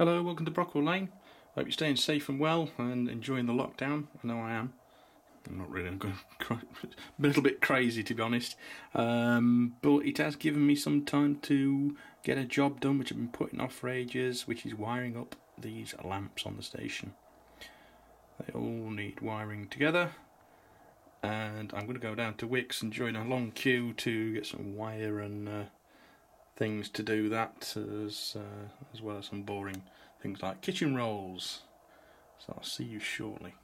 Hello, welcome to Brockwell Lane. Hope you're staying safe and well and enjoying the lockdown. I know I am. I'm not really. I'm going a little bit crazy to be honest, um, but it has given me some time to get a job done, which I've been putting off for ages, which is wiring up these lamps on the station. They all need wiring together, and I'm going to go down to Wix and join a long queue to get some wire and uh, things to do that, as uh, as well as some boring things like kitchen rolls. So I'll see you shortly.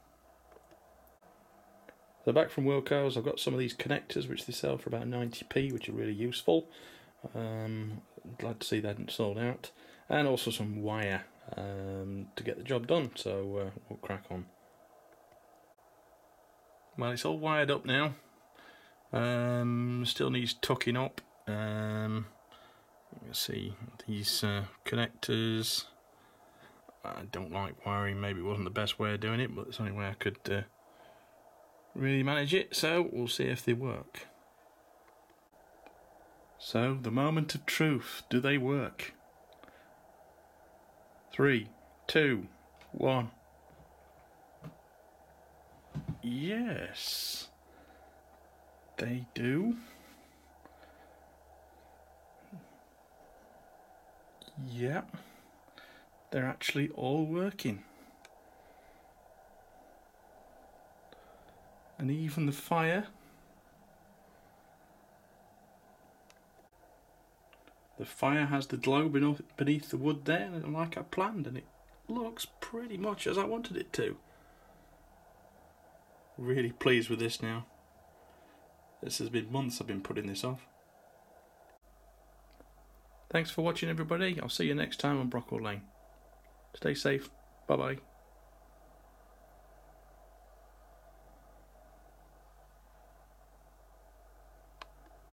So back from Wilko's, I've got some of these connectors which they sell for about 90p, which are really useful. Um, glad to see that sold out, and also some wire um, to get the job done. So uh, we'll crack on. Well, it's all wired up now. Um, still needs tucking up. Um, you see these uh, connectors. I don't like wiring. Maybe it wasn't the best way of doing it, but it's the only way I could uh, really manage it. So we'll see if they work. So the moment of truth. Do they work? Three, two, one. Yes, they do. Yep, they're actually all working. And even the fire. The fire has the glow beneath the wood there, like I planned, and it looks pretty much as I wanted it to. Really pleased with this now. This has been months I've been putting this off. Thanks for watching everybody. I'll see you next time on Brockwell Lane. Stay safe. Bye bye.